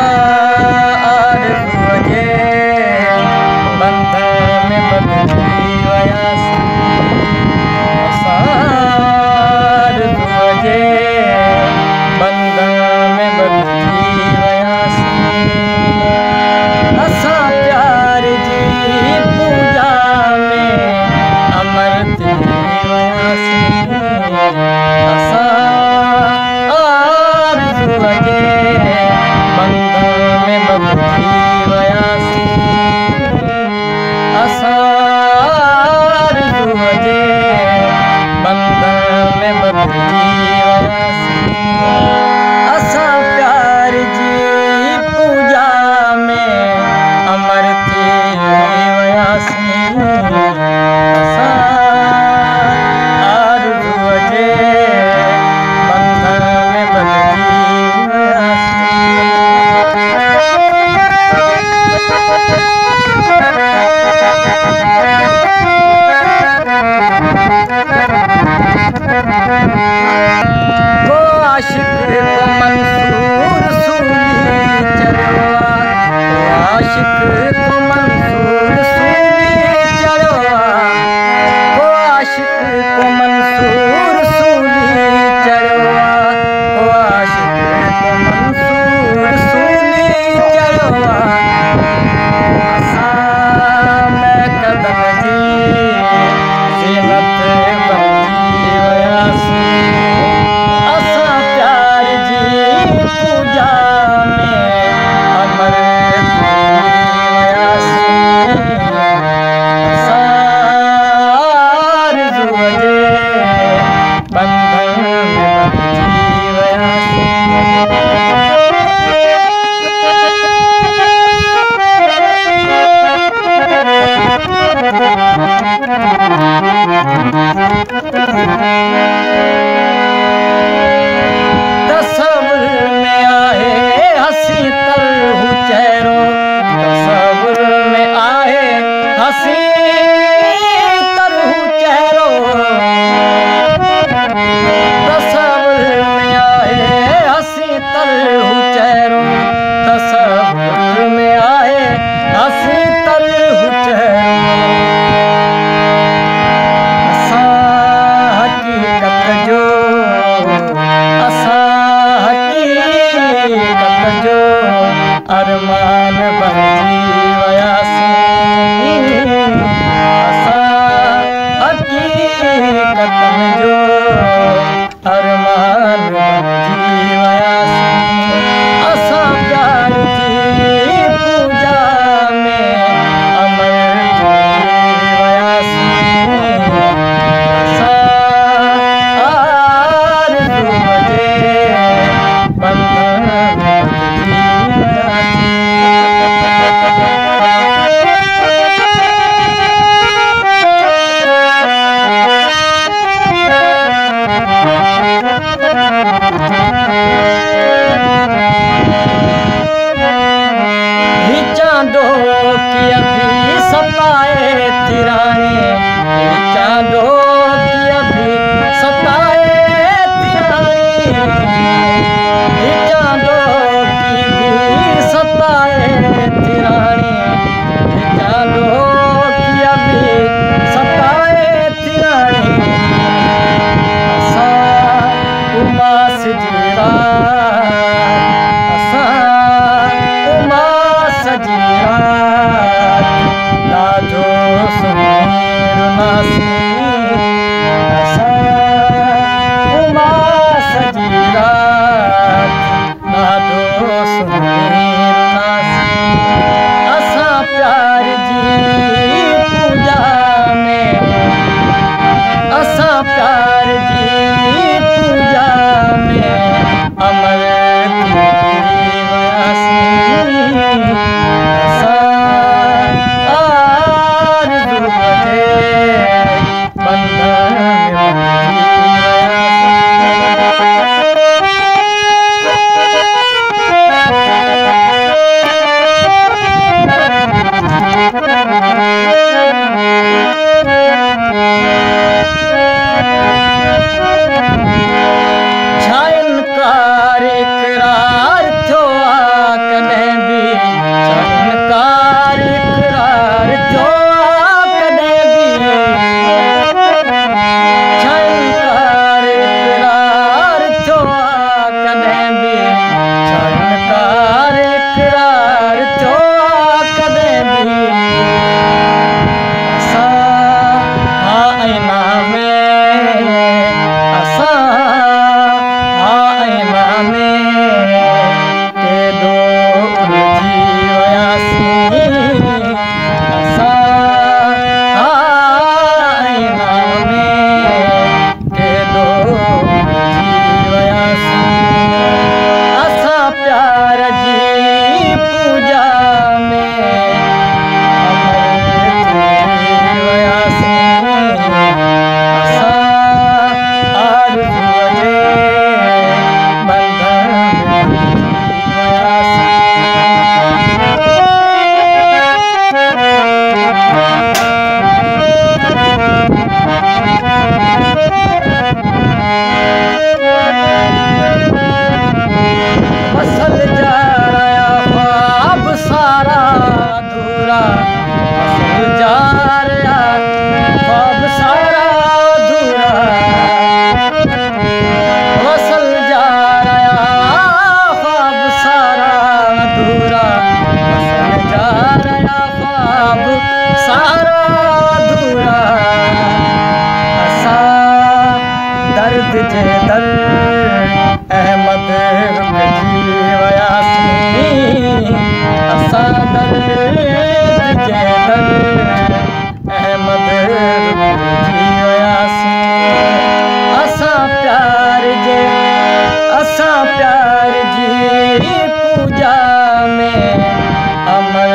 Uh... अस मास जी राजो स राधा में अमर